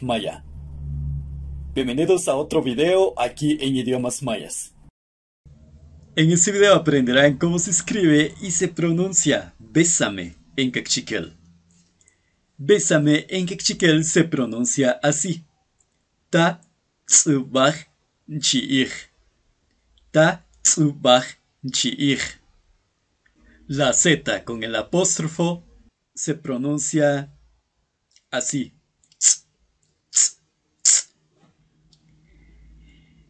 Maya. Bienvenidos a otro video aquí en idiomas mayas. En este video aprenderán cómo se escribe y se pronuncia Bésame en Cachiquel. Bésame en Cachiquel se pronuncia así. Ta tsubach chiich. Ta tsubach chiich. La Z con el apóstrofo se pronuncia así.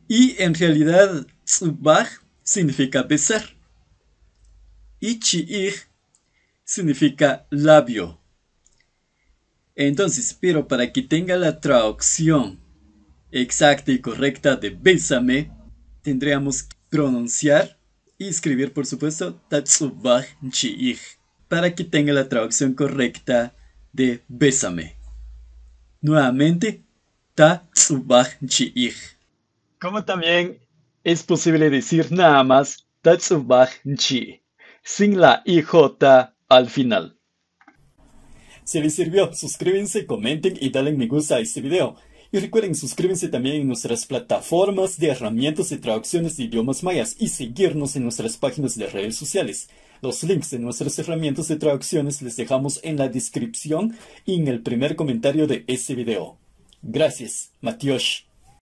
Y en realidad, tzubach significa besar. Y chi'ir significa labio. Entonces, pero para que tenga la traducción exacta y correcta de bésame, tendríamos que pronunciar y escribir, por supuesto, tatsubach chi'ir para que tenga la traducción correcta de bésame. Nuevamente, ta chi'ich. Como también es posible decir nada más ta chi, sin la IJ al final. Si les sirvió, suscríbanse, comenten y dale me gusta a este video. Y recuerden suscríbanse también en nuestras plataformas de herramientas de traducciones de idiomas mayas y seguirnos en nuestras páginas de redes sociales. Los links de nuestras herramientas de traducciones les dejamos en la descripción y en el primer comentario de este video. Gracias, Matios.